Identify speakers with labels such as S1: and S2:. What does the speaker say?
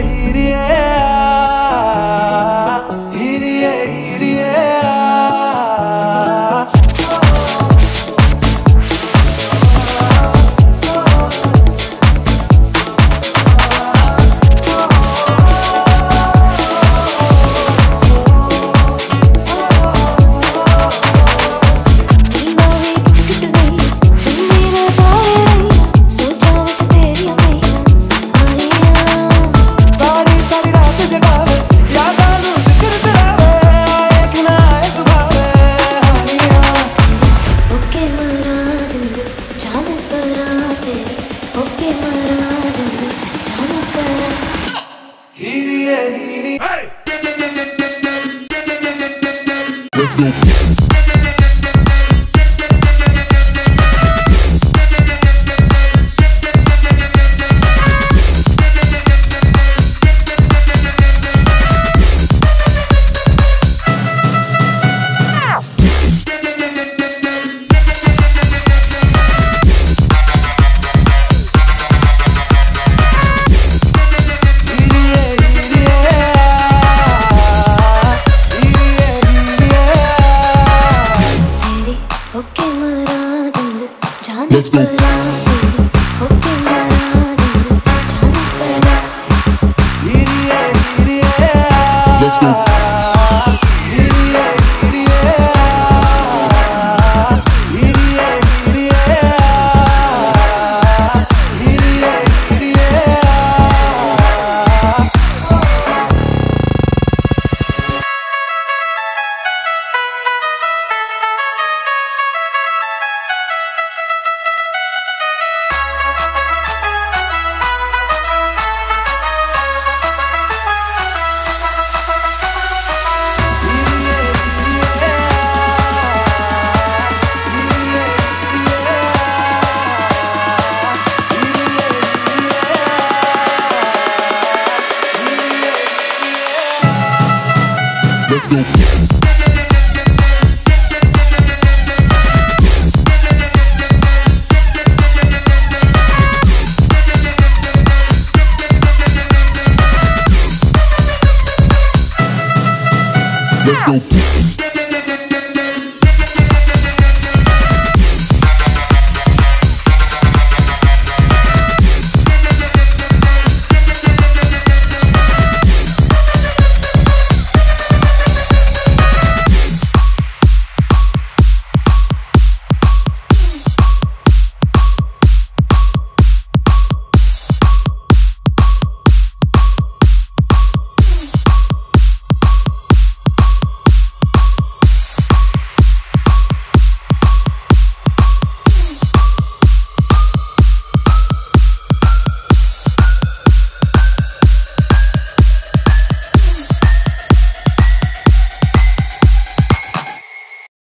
S1: querer
S2: Let's go. let's go. Let's go. Let's go. Let's go.